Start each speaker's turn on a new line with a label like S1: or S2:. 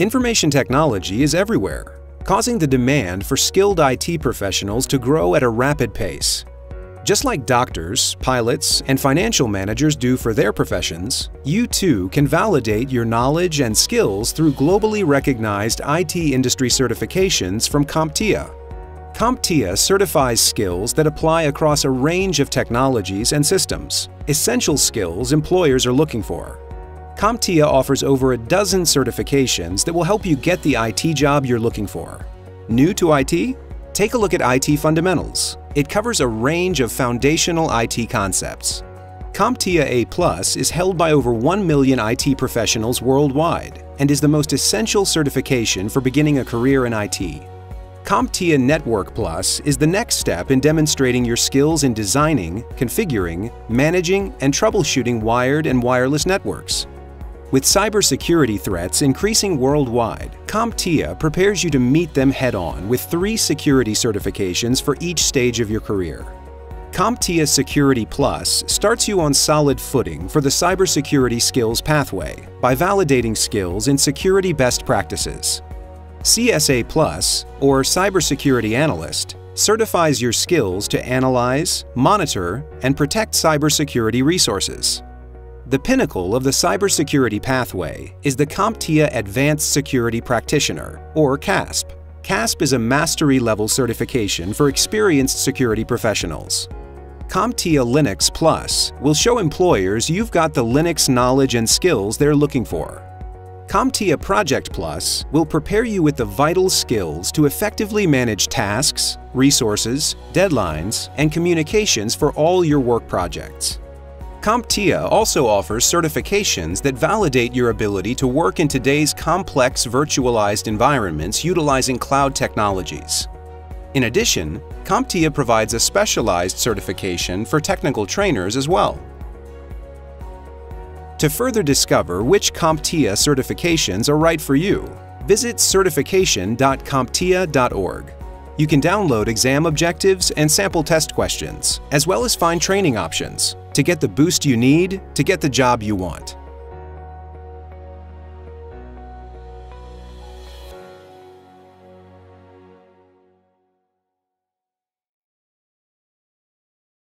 S1: Information technology is everywhere, causing the demand for skilled IT professionals to grow at a rapid pace. Just like doctors, pilots, and financial managers do for their professions, you too can validate your knowledge and skills through globally recognized IT industry certifications from CompTIA. CompTIA certifies skills that apply across a range of technologies and systems, essential skills employers are looking for. CompTIA offers over a dozen certifications that will help you get the IT job you're looking for. New to IT? Take a look at IT Fundamentals. It covers a range of foundational IT concepts. CompTIA A Plus is held by over 1 million IT professionals worldwide and is the most essential certification for beginning a career in IT. CompTIA Network Plus is the next step in demonstrating your skills in designing, configuring, managing, and troubleshooting wired and wireless networks. With cybersecurity threats increasing worldwide, CompTIA prepares you to meet them head-on with three security certifications for each stage of your career. CompTIA Security Plus starts you on solid footing for the cybersecurity skills pathway by validating skills in security best practices. CSA Plus, or Cybersecurity Analyst, certifies your skills to analyze, monitor, and protect cybersecurity resources. The pinnacle of the cybersecurity pathway is the CompTIA Advanced Security Practitioner, or CASP. CASP is a mastery-level certification for experienced security professionals. CompTIA Linux Plus will show employers you've got the Linux knowledge and skills they're looking for. CompTIA Project Plus will prepare you with the vital skills to effectively manage tasks, resources, deadlines, and communications for all your work projects. CompTIA also offers certifications that validate your ability to work in today's complex virtualized environments utilizing cloud technologies. In addition, CompTIA provides a specialized certification for technical trainers as well. To further discover which CompTIA certifications are right for you, visit certification.comptia.org. You can download exam objectives and sample test questions, as well as find training options to get the boost you need to get the job you want.